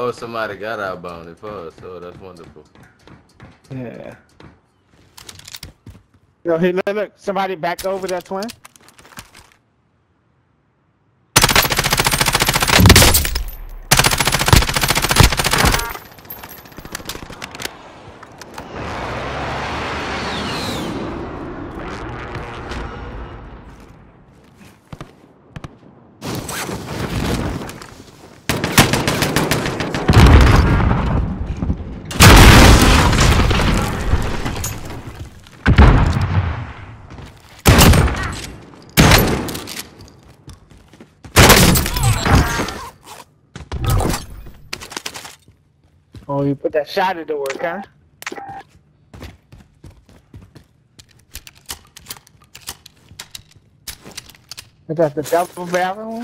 Oh, somebody got outbound for us. Oh, that's wonderful. Yeah. Yo, hey, look, look, somebody back over that twin. Oh, you put that shot to work, huh? Is that the double barrel?